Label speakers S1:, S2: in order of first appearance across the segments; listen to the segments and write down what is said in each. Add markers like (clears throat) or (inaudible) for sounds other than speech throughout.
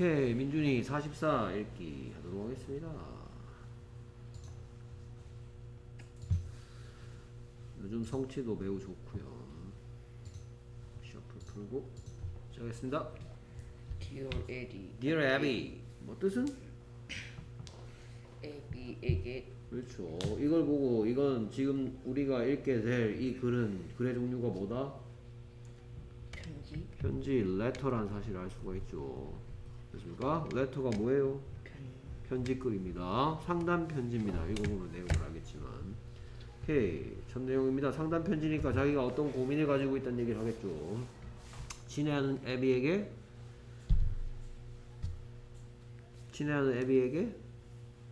S1: 오케이 민준이 44 읽기 하도록 하겠습니다. 요즘 성취도 매우 좋고요. 셔플 풀고 시작하겠습니다.
S2: Dear Eddie,
S1: Dear Abby 뭐 뜻은?
S2: Abby에게
S1: 그렇죠. 이걸 보고 이건 지금 우리가 읽게 될 이 글은 글의 종류가 뭐다?
S2: 편지.
S1: 편지 letter란 사실을 알 수가 있죠 그렇습니까? letter가 뭐예요?
S2: 편
S1: 편지글입니다. 상담 편지입니다. 읽어보면 내용을 알겠지만. 오케이. 첫 내용입니다. 상담 편지니까 자기가 어떤 고민을 가지고 있다는 얘기를 하겠죠. 친애하는 애비에게 친애하는 애비에게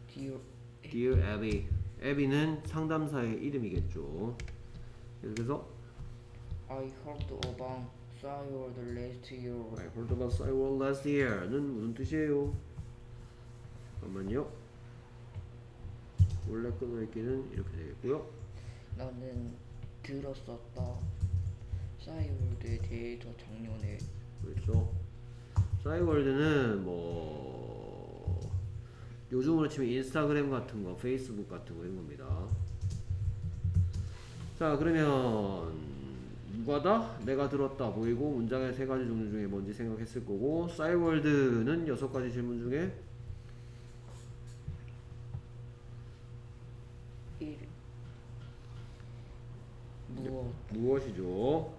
S2: Dear
S1: Dear Abby. 애비는 상담사의 이름이겠죠. 그래서
S2: I heard about Cyrus last year.
S1: I heard about Cyril last year는 무슨 뜻이에요? 잠깐만요. 원래 끊어있기는 이렇게 되겠고요.
S2: 나는 들었었다. 사이월드에 대해서 작년에
S1: 그렇죠. 싸이월드는 뭐 요즘으로 치면 인스타그램 같은 거, 페이스북 같은 거 이런 겁니다. 자 그러면 누가다? 내가 들었다 보이고 문장의 세 가지 종류 중에 뭔지 생각했을 거고 싸이월드는 여섯 가지 질문 중에
S2: 1 무엇
S1: 무엇이죠?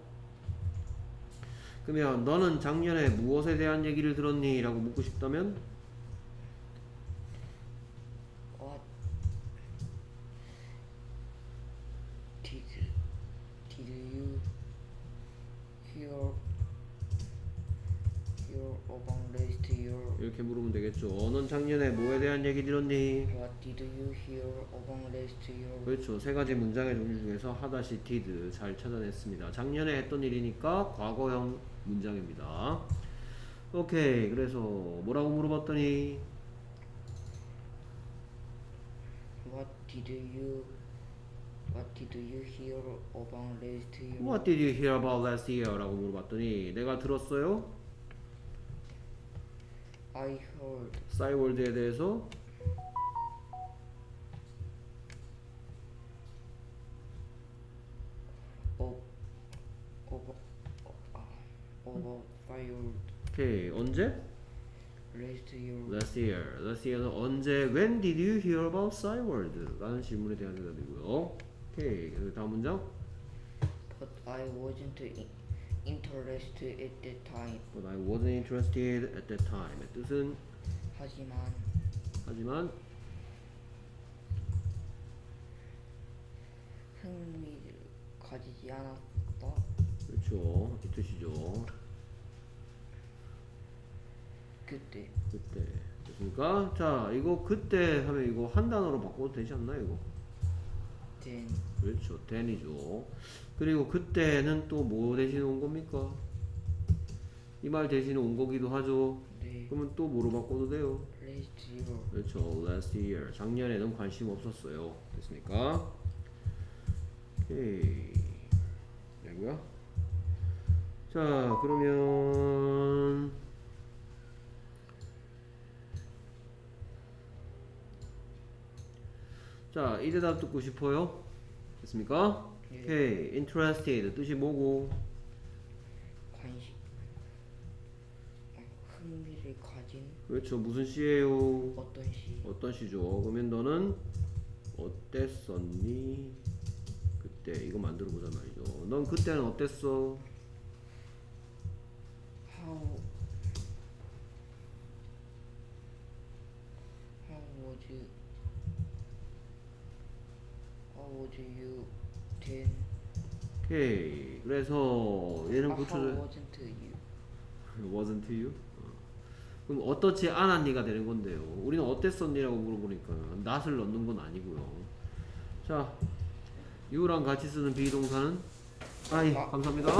S1: 그러면 너는 작년에 무엇에 대한 얘기를 들었니? 라고 묻고 싶다면
S2: What did did you hear hear about last year?
S1: 이렇게 물으면 되겠죠. 넌 작년에 뭐에 대한 얘기 들었니?
S2: What did you hear about last year?
S1: 그렇죠. 세 가지 문장의 종류 중에서 하다시 did 잘 찾아냈습니다. 작년에 했던 일이니까 과거형 문장입니다. 오케이. 그래서 뭐라고 물어봤더니
S2: What did you What did you hear about last year?
S1: What did you hear about last year? 라고 물어봤더니 내가 들었어요.
S2: I heard
S1: 싸이월드에 대해서
S2: of of of fire
S1: 오케이. 언제?
S2: last year.
S1: Last year. Last year는 언제? When did you hear about 싸이월드? 라는 질문에 대한 대답이고요. 오케이. 그리고 다음 문장.
S2: But I wasn't i- interested at that time.
S1: But I wasn't interested at that time. 뜻은
S2: 하지만
S1: 하지만
S2: 흥미를 가지지 않았다.
S1: 그렇죠. 이 뜻이죠.
S2: 그때
S1: 그때 됐습니까? 자, 이거 그때 하면 이거 한 단어로 바꿔도 되지 않나요, 이거?
S2: Then
S1: 그렇죠. then이죠. 그리고 그때는 또 뭐 대신 온 겁니까? 이 말 대신 온 거기도 하죠.
S2: 네
S1: 그러면 또 뭐로 바꿔도 돼요?
S2: last year.
S1: 그렇죠. last year. 작년에는 관심 없었어요. 됐습니까? 오케이. 되고요. 자, 그러면 자, 이 대답 듣고 싶어요. 됐습니까?
S2: 예.
S1: 오케이. interested 뜻이 뭐고?
S2: 관심 어, 흥미를 가진
S1: 그렇죠. 무슨 시예요?
S2: 어떤 시
S1: 어떤 시죠? 그러면 너는 어땠었니? 그때 이거 만들어 보자 말이죠. 넌 그때는 어땠어?
S2: how how was you was you then
S1: 오케이. 그래서 얘는 고쳐져.
S2: wasn't you
S1: wasn't you? 어. 그럼 어떻지 않았니가 되는 건데요. 우리는 어땠었니라고 물어보니까 not을 넣는 건 아니고요. 자, you랑 같이 쓰는 비동사는 아이
S2: 아.
S1: 감사합니다.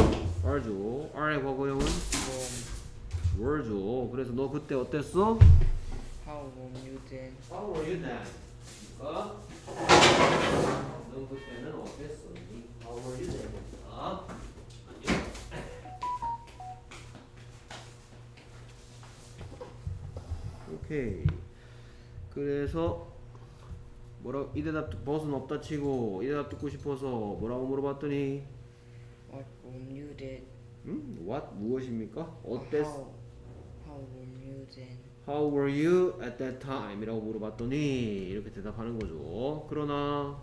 S1: are죠. are의 과거형은
S2: from
S1: were죠. 그래서 너 그때 어땠어?
S2: how were you then
S1: How were you then? 어? 넌 그때는 어땠었니? How were you then? 어? 아니요. 오케이. 그래서 뭐라 이 대답 듣- 벗은 없다 치고 이 대답 듣고 싶어서 뭐라고 물어봤더니
S2: What room you did?
S1: 음? what 무엇입니까? 어땠
S2: How, how room you then?
S1: How were you at that time? 이라고 물어봤더니 이렇게 대답하는 거죠. 그러나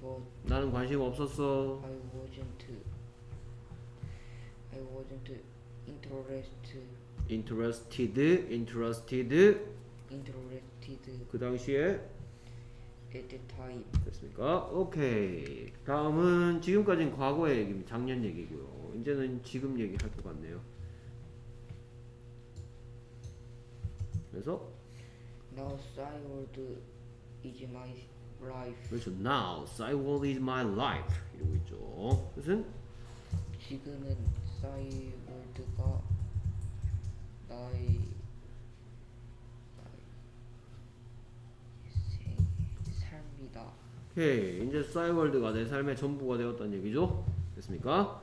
S2: But
S1: 나는 관심 없었어.
S2: I wasn't. I wasn't interested.
S1: interested, interested
S2: Interested
S1: 그 당시에
S2: at the time.
S1: 됐습니까? 오케이. 다음은 지금까지는 과거의 얘기입니다. 작년 얘기고요. 이제는 지금 얘기할 것 같네요. 그래서
S2: Now Cyworld is my life.
S1: 그렇죠. Now, Cyworld is my life 이러고 있죠. 뜻은
S2: 지금은 사이월드가 나의 삶이다.
S1: 오케이. 이제 싸이월드가 내 삶의 전부가 되었다는 얘기죠. 됐습니까?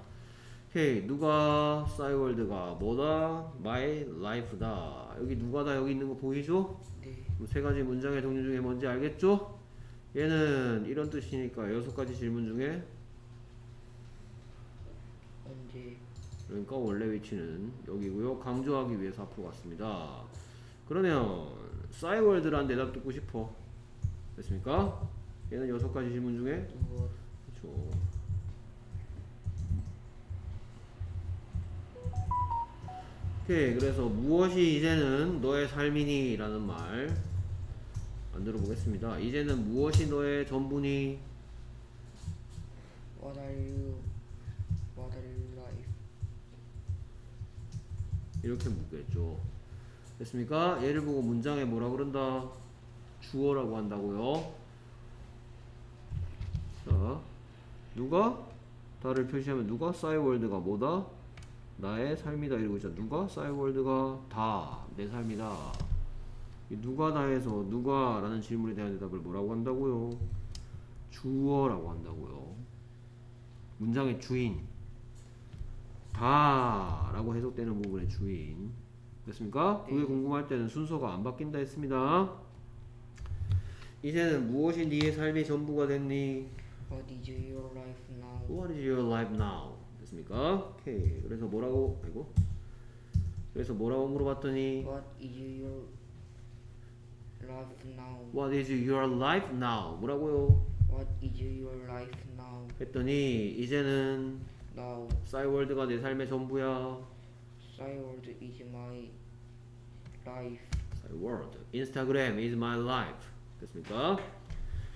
S1: 오케이. 누가 싸이월드가 뭐다? My life다. 여기 누가다 여기 있는 거 보이죠?
S2: 네,
S1: 세 가지 문장의 종류 중에 뭔지 알겠죠? 얘는 이런 뜻이니까 여섯 가지 질문 중에
S2: 언제
S1: 그러니까 원래 위치는 여기고요. 강조하기 위해서 앞으로 갔습니다. 그러면 싸이월드란 대답 듣고 싶어. 됐습니까? 얘는 여섯 가지 질문 중에 그렇죠. 오케이 그래서 무엇이 이제는 너의 삶이니 라는 말 만들어 보겠습니다. 이제는 무엇이 너의 전부니?
S2: What are you? What are you life?
S1: 이렇게 묻겠죠. 됐습니까? 얘를 보고 문장에 뭐라 그런다? 주어라고 한다고요? 자 누가? 다를 표시하면 누가? 싸이월드가 뭐다? 나의 삶이다 이러고 있죠 누가? 싸이월드가 다. 내 삶이다. 이 누가 다해서 누가 라는 질문에 대한 대답을 뭐라고 한다고요 주어라고 한다고요 문장의 주인 다 라고 해석되는 부분의 주인 됐습니까? 그게
S2: 네.
S1: 궁금할 때는 순서가 안 바뀐다 했습니다 이제는 무엇이 네의 삶의 전부가 됐니?
S2: What is your life now?
S1: What is your life now? 됐습니까? 오케이. 그래서 뭐라고? 아이고. 그래서 뭐라고 물어봤더니
S2: What is your life now?
S1: What is your life now? 뭐라고요?
S2: What is your life now?
S1: 했더니 이제는
S2: Now
S1: 싸이월드가 내 삶의 전부야.
S2: Cyworld is my life.
S1: 싸이월드. 인스타그램 is my life. 됐습니까?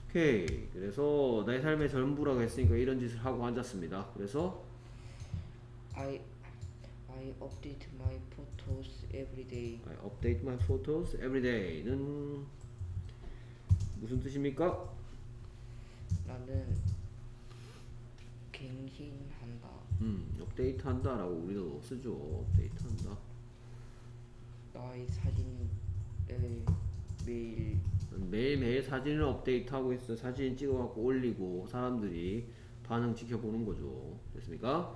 S1: 오케이. 그래서 내 삶의 전부라고 했으니까 이런 짓을 하고 앉았습니다. 그래서
S2: I I update my photos every day.
S1: I update my photos every day는 무슨 뜻입니까?
S2: 나는 갱신한다.
S1: 음, 업데이트 한다라고 우리도 쓰죠. 업데이트 한다.
S2: 나의 사진을 매일
S1: 매일매일 사진을 업데이트하고 있어. 사진 찍어갖고 올리고 사람들이 반응 지켜보는 거죠. 됐습니까?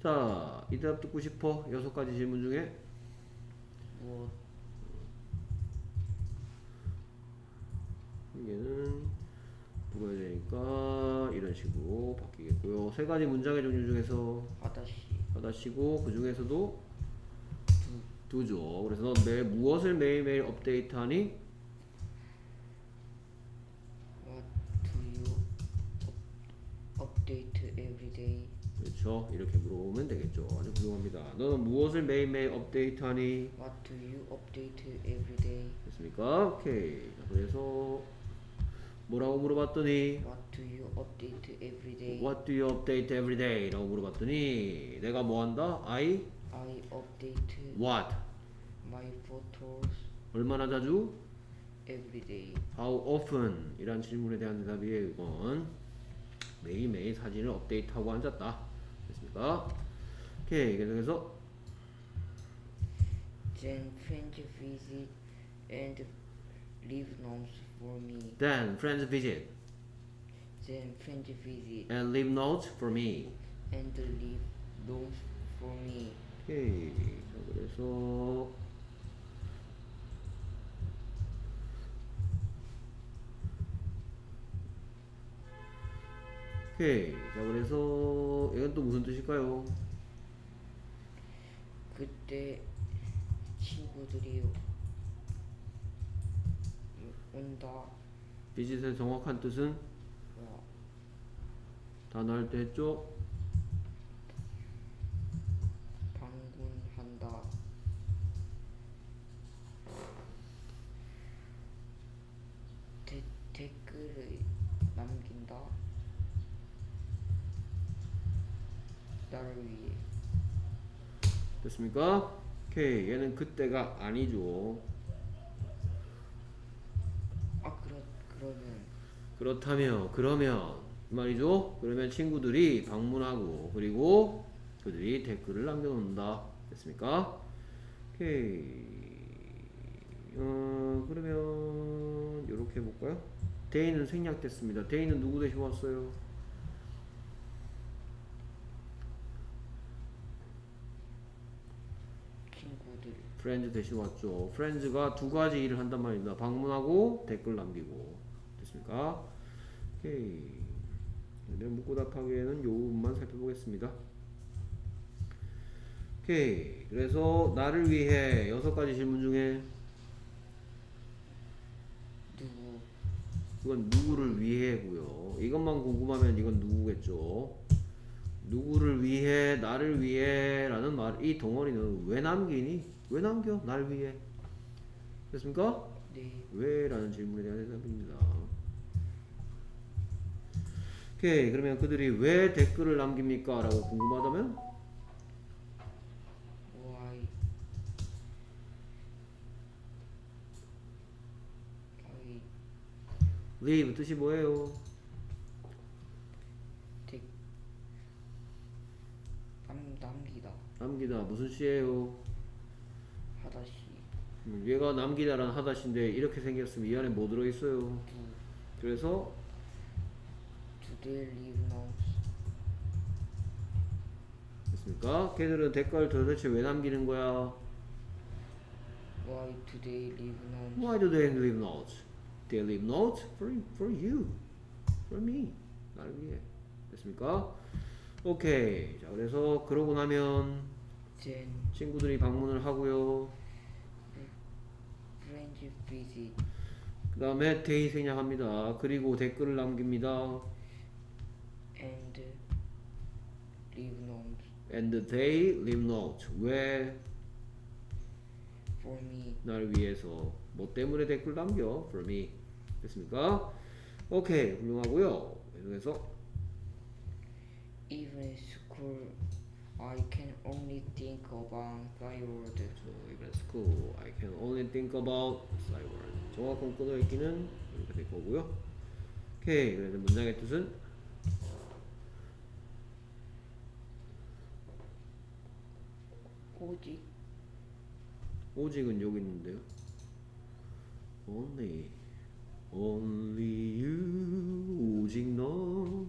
S1: 자, 이 대답 듣고 싶어. 여섯 가지 질문 중에
S2: 무엇
S1: 얘는 누가 해야 되니까 이런 식으로 바뀌겠고요. 세 가지 문장의 종류 중에서
S2: 하다시
S1: 하다시고 그 중에서도 두죠. 그래서 넌 매, 무엇을 매일매일 업데이트하니? 그렇죠. 이렇게 물어보면 되겠죠. 아주 훌륭합니다. 너는 무엇을 매일매일 업데이트하니?
S2: What do you update every day?
S1: 됐습니까? 오케이. 자, 그래서 뭐라고 물어봤더니
S2: What do you update every day?
S1: What do you update every day? 라고 물어봤더니 내가 뭐 한다? I
S2: I update
S1: what?
S2: my photos
S1: 얼마나 자주?
S2: every day.
S1: How often? 이란 질문에 대한 대답이에요. 이건 매일매일 사진을 업데이트하고 앉았다. 됐습니까? 오케이. 그래서
S2: Then friends visit and leave notes for me.
S1: then friends visit
S2: Then friends visit
S1: and leave notes for me.
S2: and leave notes for me.
S1: 오케이. 자, 그래서 오케이. 자, 그래서 이건 또 무슨 뜻일까요?
S2: 그때 친구들이 온다.
S1: 비짓의 정확한 뜻은
S2: 와,
S1: 단어할 때 했죠?
S2: 방문한다. 데, 댓글을 남긴다. 나를 위해.
S1: 됐습니까? 오케이. 얘는 그때가 아니죠.
S2: 아 그렇 그러면
S1: 그렇다면 그러면 이 말이죠. 그러면 친구들이 방문하고 그리고 그들이 댓글을 남겨놓는다. 됐습니까? 오케이. 어 그러면 이렇게 해볼까요? 데이는 생략됐습니다. 데이는 누구 대신 왔어요?
S2: 친구들
S1: 프렌즈 대신 왔죠. 프렌즈가 두 가지 일을 한단 말입니다. 방문하고 댓글 남기고 됐습니까? 오케이. 네, 묻고 답하기에는 요 부분만 살펴보겠습니다. 오케이. 그래서 나를 위해 여섯 가지 질문 중에
S2: 누구
S1: 이건 누구를 위해고요. 이것만 궁금하면 이건 누구겠죠. 누구를 위해, 나를 위해 라는 말, 이 덩어리는 왜 남기니? 왜 남겨? 날 위해. 됐습니까?
S2: 네
S1: 왜? 라는 질문에 대한 대답입니다. 오케이. 그러면 그들이 왜 댓글을 남깁니까? 라고 궁금하다면?
S2: why why
S1: leave 뜻이 뭐예요?
S2: 댓 남, 남기다
S1: 남기다. 무슨 시예요?
S2: 하다시
S1: 음, 얘가 남기다라는 하다시인데 이렇게 생겼으면 이 안에 뭐 들어있어요?
S2: 두
S1: 그래서 됐습니까? 걔들은 댓글 도대체 왜 남기는 거야?
S2: why do they leave notes
S1: Why do they leave notes? They leave notes for, for you, for me. 나를 위해. 됐습니까? 오케이. 자, 그래서 그러고 나면
S2: then
S1: 친구들이 방문을 하고요.
S2: friends visit
S1: 그 다음에 they 생략합니다. 그리고 댓글을 남깁니다.
S2: and leave notes
S1: And they leave notes. 왜?
S2: for me
S1: 나를 위해서. 뭐 때문에 댓글 남겨? For me. 됐습니까? 오케이. 훌륭하고요. 계속해서
S2: even school I can only think about thyroid
S1: So even at school, I can only think about cyber. 정확한 끊어읽기는 이렇게 될 거고요. 오케이. 그래서 문장의 뜻은
S2: 오직
S1: 오직은 여기 있는데요. Only, only you, 오직 너.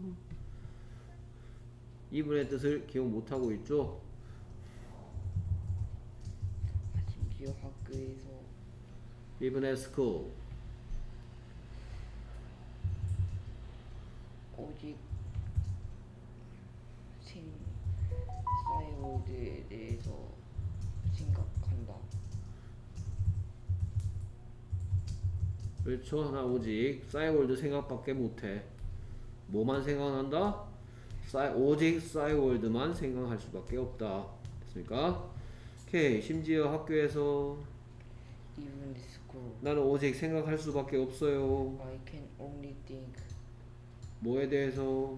S1: 이분의 뜻을 기억 못하고 있죠?
S2: 심지어 학교에서
S1: at school,
S2: 오직 생 사이월드에 대해서 생각한다.
S1: 그렇죠. 나 오직 싸이월드 생각밖에 못해. 뭐만 생각난다? 싸이, 오직 싸이월드만 생각할 수밖에 없다. 됐습니까? 오케이. 심지어 학교에서
S2: Even in school
S1: 나는 오직 생각할 수밖에 없어요.
S2: I can only think
S1: 뭐에 대해서?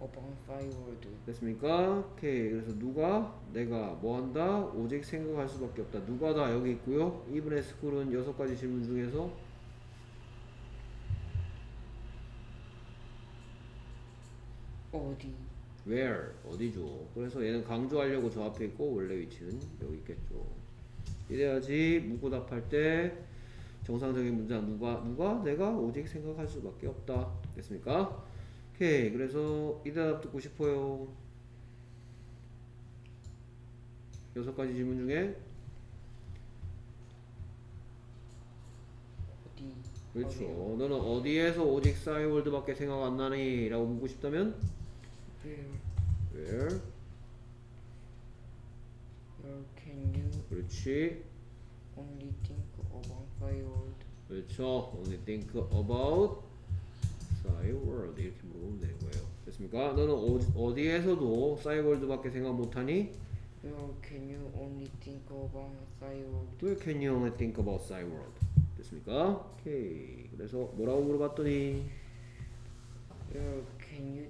S2: about thyroid.
S1: 됐습니까? 오케이. 그래서 누가? 내가 뭐 한다? 오직 생각할 수밖에 없다. 누가 다 여기 있고요. 이분의 스쿨은 여섯 가지 질문 중에서
S2: 어디
S1: where 어디죠? 그래서 얘는 강조하려고 저 앞에 있고 원래 위치는 여기 있겠죠. 이래야지 묻고 답할 때 정상적인 문장 누가 누가 내가 오직 생각할 수밖에 없다. 됐습니까? 오케이. 그래서 이 대답 듣고 싶어요. 여섯 가지 질문 중에
S2: 어디
S1: 그렇죠.
S2: 어디요?
S1: 너는 어디에서 오직 싸이월드밖에 생각 안 나니? 라고 묻고 싶다면
S2: Where
S1: where
S2: where can you
S1: 그렇지
S2: only think about firework?
S1: 그렇죠 only think about sci world 이렇게 물어보면 되는 거예요 됐습니까? 너는 어디, 어디에서도 sci world밖에 생각 못하니?
S2: Where can you only think about firework?
S1: Where can you only think about sci world? 됐습니까? 오케이 그래서 뭐라고 물어봤더니
S2: Where can you?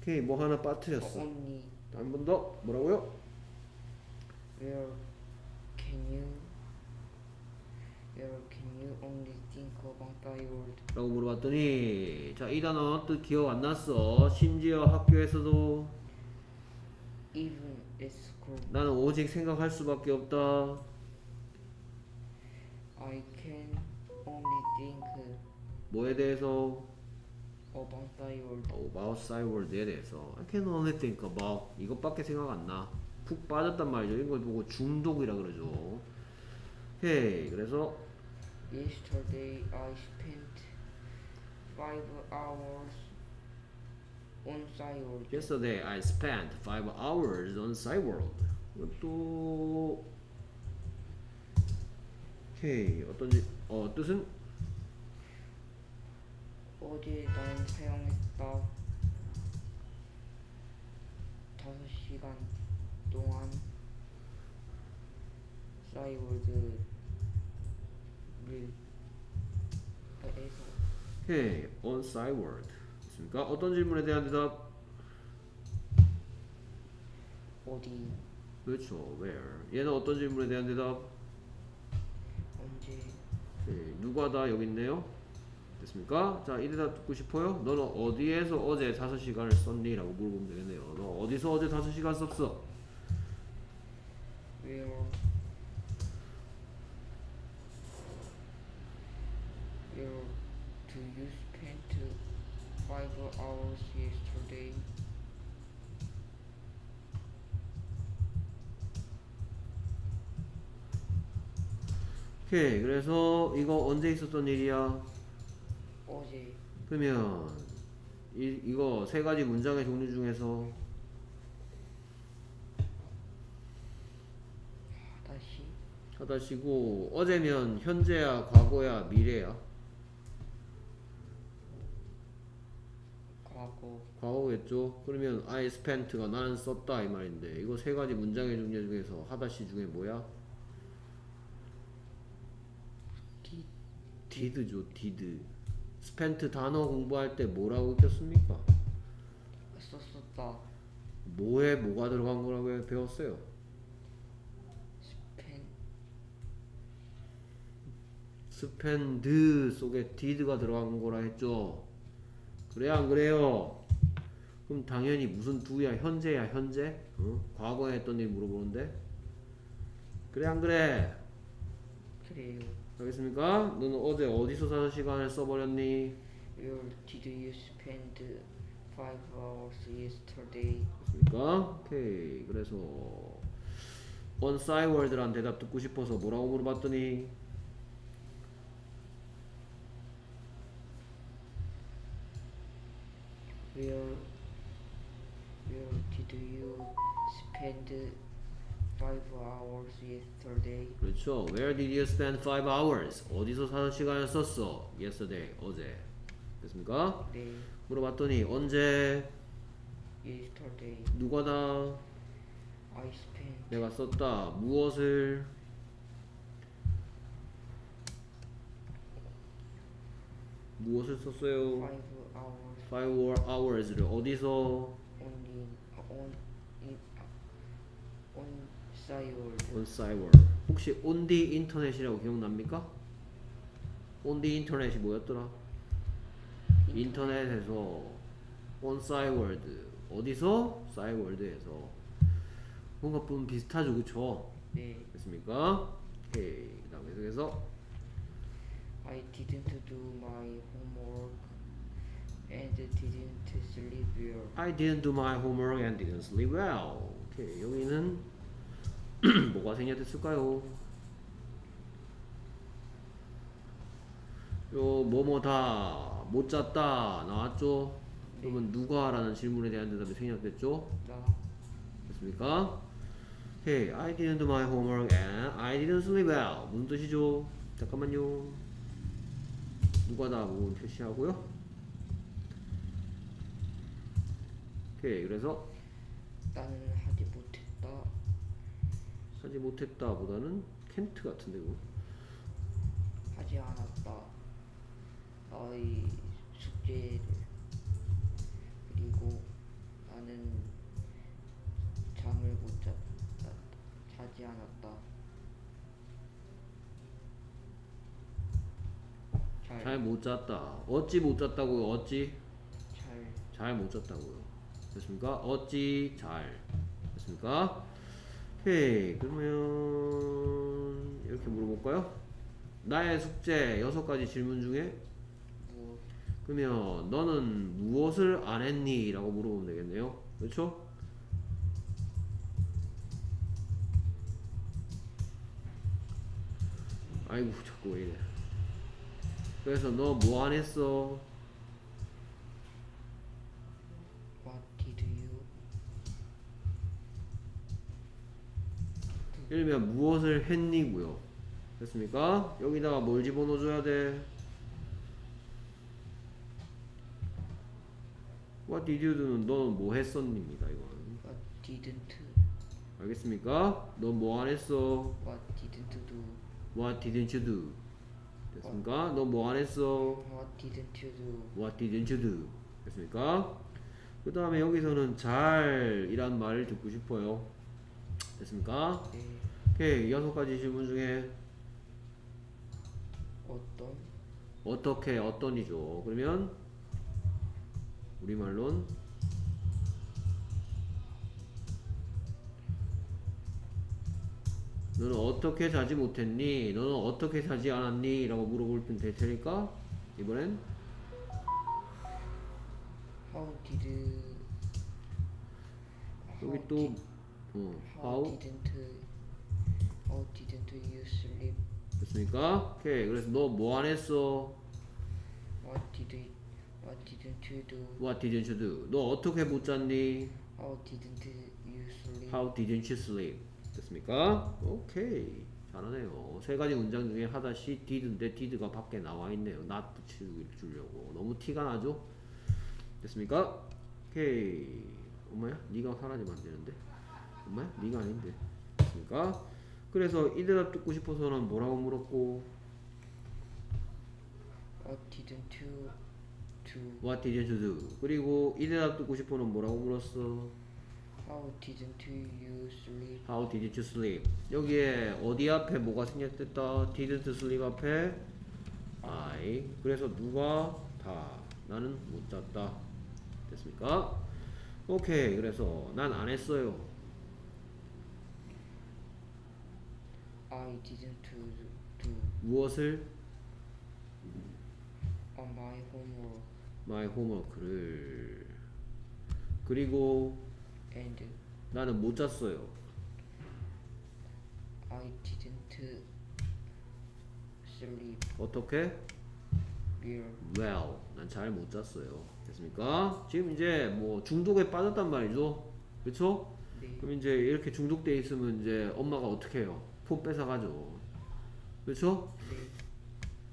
S1: 오케이 뭐 하나 빠뜨렸어
S2: Only
S1: 한번 더 뭐라고요?
S2: where can you where can you only think about firework?
S1: 라고 물어봤더니 자 이 단어 뜻 기억 안 났어 심지어 학교에서도
S2: Even at school,
S1: 나는 오직 생각할 수밖에 없다
S2: I can only think
S1: 뭐에 대해서
S2: about firework.
S1: about sci world에 대해서 I can only think about 이것밖에 생각 안나푹 빠졌단 말이죠 이걸 보고 중독이라 그러죠 오케이 그래서
S2: Yesterday I spent five hours on firework.
S1: Yesterday I spent five hours on sci world 또 오케이 어떤지 어 뜻은
S2: 사용했다. 다섯 시간 동안 사이월드를 해서
S1: on sci world 있습니까? 어떤 질문에 대한 대답?
S2: 어디?
S1: 그렇죠. where. 얘는 어떤 질문에 대한 대답?
S2: 언제?
S1: 오케이, 누가 다 여기 있네요 됐습니까? 자이 대답 듣고 싶어요? 너는 어디에서 어제 5시간을 썼니? 라고 물어보면 되겠네요 너 어디서 어제 5시간 썼어?
S2: where where do you spend five hours yesterday?
S1: 오케이 그래서 이거 언제 있었던 일이야?
S2: 어제
S1: 그러면 이, 이거 세 가지 문장의 종류 중에서
S2: 다시.
S1: 하다시고 어제면 현재야 과거야 미래야?
S2: 과거.
S1: 과거겠죠? 그러면 I spent가 나는 썼다 이 말인데 이거 세 가지 문장의 종류 중에서 하다시 중에 뭐야?
S2: did
S1: did죠 spent 단어 공부할 때 뭐라고 익혔습니까?
S2: 썼었다
S1: 뭐에 뭐가 들어간 거라고 배웠어요?
S2: spend
S1: spend 속에 did가 들어간 거라 했죠. 그래야 안 그래요? 그럼 당연히 무슨 두야 현재야 현재? 어? 과거에 했던 일 물어보는데 그래 안 그래?
S2: 그래요
S1: 알겠습니까? 너는 어제 어디서 4시간을 써버렸니?
S2: Where did you spend five hours yesterday?
S1: 됐습니까? 오케이 그래서 world란 대답 듣고 싶어서 뭐라고 물어봤더니
S2: Where Where did you spend five hours yesterday?
S1: 그렇죠. Where did you spend five hours? 어디서 4시간을 썼어? Yesterday, 어제. 됐습니까?
S2: 네,
S1: 물어봤더니 언제
S2: yesterday
S1: 누가 다
S2: I spent
S1: 내가 썼다 무엇을 무엇을 썼어요?
S2: five hours
S1: five hours를 어디서
S2: only on in on Cyworld.
S1: on cyber 혹시 on the internet이라고 기억납니까? on the internet이 뭐였더라? 인터넷에서 on cyworld 어디서? cyworld에서 뭔가 좀 비슷하죠 그쵸?
S2: 네,
S1: 됐습니까? 오케이 그 다음에 계속해서
S2: I didn't do my homework and didn't sleep well.
S1: I didn't do my homework and didn't sleep well 오케이 여기는 (clears throat) 뭐가 생략됐을까요? 요 뭐뭐다 못 잤다 나왔죠? 그러면 누가 라는 질문에 대한 대답이 생략됐죠?
S2: 나
S1: 됐습니까? Hey, I didn't do my homework and I didn't sleep well. 무슨 뜻이죠? 잠깐만요. 누가다 부분 표시하고요. 오케이, 그래서
S2: 나는 하지.
S1: 하지 못했다 보다는 can't 같은데 이거.
S2: 하지 않았다. 나의 숙제를 그리고 나는 잠을 못 잤다. 자지 않았다. 잘,
S1: 잘 못 잤다. 어찌 못 잤다고요? 어찌?
S2: 잘,
S1: 잘 못 잤다고요. 됐습니까? 어찌 잘. 됐습니까? 오케이. 그러면 이렇게 물어볼까요? 나의 숙제 여섯 가지 질문 중에 그러면 너는 무엇을 안 했니? 라고 물어보면 되겠네요. 그렇죠? 아이고 자꾸 왜 이래. 그래서 너 뭐 안 했어?
S2: what did you,
S1: 일면 무엇을 했니고요. 됐습니까? 여기다가 뭘 집어넣어 줘야 돼? What did you do는 너는 뭐 했었니입니다. 이건
S2: what didn't,
S1: 알겠습니까? 너뭐안 했어?
S2: what didn't do,
S1: What didn't you do? 됐습니까? 너뭐안 했어?
S2: what didn't you do,
S1: What didn't you do? 됐습니까? 그 다음에 여기서는 잘이란 말을 듣고 싶어요. 됐습니까?
S2: 네,
S1: 오케이 여섯 가지 질문 중에
S2: 어떤,
S1: 어떻게 어떤이죠. 그러면 우리말론 너는 어떻게 자지 못했니? 너는 어떻게 자지 않았니? 라고 물어볼 땐될 테니까 이번엔
S2: how did,
S1: 여기
S2: how
S1: 또
S2: did-
S1: 어,
S2: How
S1: how
S2: didn't Didn't you sleep?
S1: 됐습니까? 오케이 그래서 너 뭐 안 했어?
S2: What did you, What didn't you do?
S1: What didn't you do? 너 어떻게 못 잤니?
S2: How didn't you sleep?
S1: How didn't you sleep? 됐습니까? 오케이 잘하네요 세 가지 문장 중에 하다시 did인데 did가 밖에 나와 있네요 not 붙여주려고 너무 티가 나죠? 됐습니까? 오케이 엄마야? 네가 사라지면 안 되는데 엄마야? 네가 아닌데 됐습니까? 그래서 이 대답 듣고 싶어서는 뭐라고 물었고
S2: What didn't you do?
S1: What didn't you do? 그리고 이 대답 듣고 싶어는 뭐라고 물었어?
S2: How didn't you sleep?
S1: How did you sleep? 여기에 어디 앞에 뭐가 생략됐다? Didn't sleep 앞에 I. 그래서 누가 다 나는 못 잤다. 됐습니까? 오케이. 그래서 난 안 했어요.
S2: I didn't do
S1: 무엇을?
S2: on my homework
S1: My homework를. 그리고
S2: and
S1: 나는 못 잤어요.
S2: I didn't sleep
S1: 어떻게?
S2: well.
S1: Well. 난 잘 못 잤어요. 됐습니까? 지금 이제 뭐 중독에 빠졌단 말이죠. 그쵸?
S2: 네.
S1: 그럼 이제 이렇게 중독돼 있으면 이제 엄마가 어떻게 해요? 폰 뺏어가죠. 그렇죠?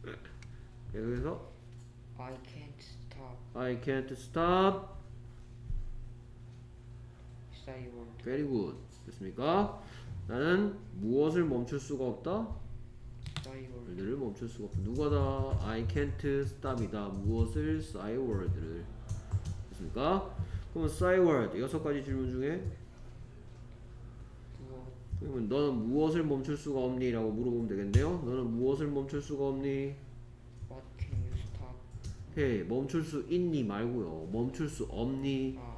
S2: 네.
S1: 그래서
S2: I can't stop
S1: I can't stop. Very good. 됐습니까? 나는 무엇을 멈출 수가 없다?
S2: skyward.
S1: 월드를 멈출 수가 없다. 누가다? I can't stop이다. 무엇을? 싸이월드를. 됐습니까? 그러면 싸이월드 여섯 가지 질문 중에 그러면 너는 무엇을 멈출 수가 없니? 라고 물어보면 되겠네요. 너는 무엇을 멈출 수가 없니?
S2: What can you stop?
S1: 헤이 멈출 수 있니 말고요. 멈출 수 없니?
S2: 아,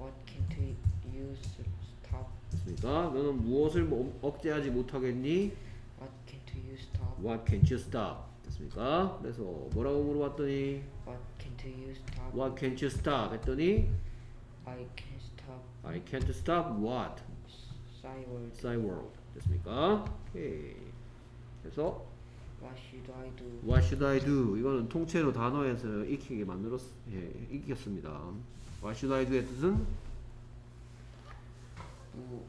S2: what can't you stop?
S1: 됐습니까? 너는 무엇을 멈- 억제하지 못하겠니?
S2: What can't you stop?
S1: What can't you stop? 됐습니까? 그래서 뭐라고 물어봤더니
S2: What can't you stop?
S1: What can't you stop? 했더니
S2: I can't stop
S1: I can't stop what?
S2: Skyward.
S1: Cyworld 됐습니까? 오케이. 그래서
S2: What should I do?
S1: What should I do? 이거는 통째로 단어에서 익히게 만들었, 예, 익혔습니다. What should I do의 뜻은
S2: 무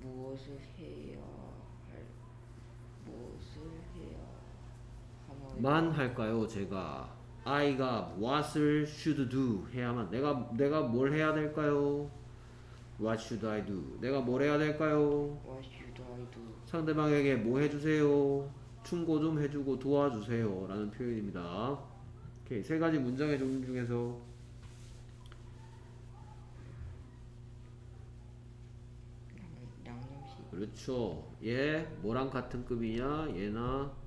S2: 무엇을 해야 할 무엇을 해야 하나요?
S1: 만 할까요? 제가 I가 what을 should do 해야만 내가 내가 뭘 해야 될까요? What should I do? 내가 뭘 해야 될까요?
S2: What should I do?
S1: 상대방에게 뭐 해주세요? 충고 좀 해주고 도와주세요 라는 표현입니다 오케이 세 가지 문장의 종류 중에서 그렇죠 얘 뭐랑 같은 급이냐 얘나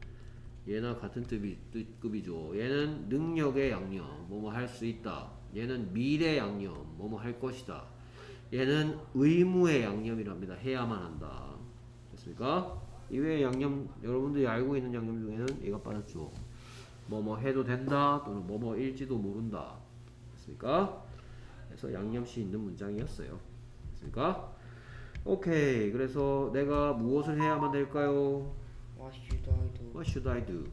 S1: 얘나 같은 급이, 뜻- 급이죠. 얘는 능력의 양념 뭐뭐 할 수 있다. 얘는 미래 양념 뭐뭐 할 것이다. 얘는 의무의 양념이랍니다. 해야만 한다. 됐습니까? 이외의 양념 여러분들이 알고 있는 양념 중에는 얘가 빠졌죠. 뭐뭐 해도 된다 또는 뭐뭐 일지도 모른다. 됐습니까? 그래서 양념시 있는 문장이었어요. 됐습니까? 오케이. 그래서 내가 무엇을 해야만 될까요?
S2: What should I do?
S1: What should I do?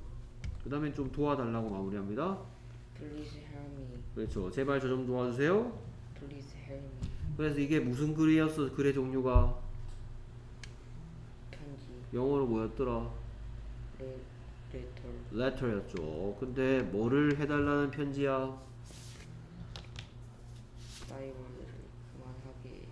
S1: 그 다음에 좀 도와달라고 마무리합니다
S2: Please help me.
S1: 그렇죠 제발 저 좀 도와주세요
S2: Please help me.
S1: 그래서 이게 무슨 글이었어 글의 종류가
S2: 편지.
S1: 영어로 뭐였더라
S2: 레, letter.
S1: letter였죠 근데 뭐를 해달라는 편지야
S2: 사이버를 그만하게.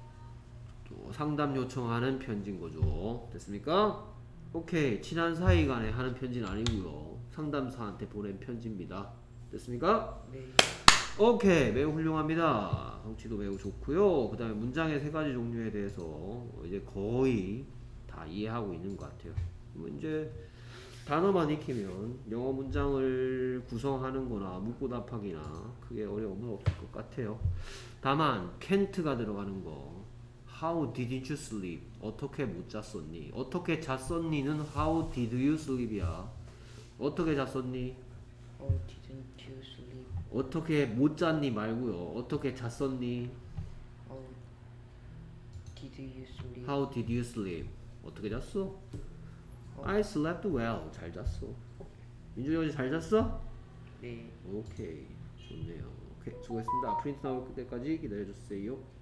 S1: 또 상담 요청하는 편지인 거죠 됐습니까? 오케이 친한 사이 간에 하는 편지는 아니고요. 상담사한테 보낸 편지입니다. 됐습니까?
S2: 네.
S1: 오케이 매우 훌륭합니다. 성취도 매우 좋고요. 그 다음에 문장의 세 가지 종류에 대해서 이제 거의 다 이해하고 있는 것 같아요. 뭐 이제 단어만 익히면 영어 문장을 구성하는 거나 묻고 답하기나 크게 어려움은 없을 것 같아요. 다만 can't가 들어가는 거 How did you sleep? 어떻게 못 잤었니? 어떻게 잤었니는 How did you sleep이야 어떻게 잤었니?
S2: How didn't you sleep?
S1: 어떻게 못 잤니 말고요. 어떻게 잤었니?
S2: How did you sleep?
S1: How did you sleep? 어떻게 잤어?
S2: 어.
S1: I slept well. 잘 잤어. 민준이 어제 잘 잤어?
S2: 네.
S1: 오케이. 좋네요. 오케이. 수고했습니다. 프린트 나올 때까지 기다려주세요.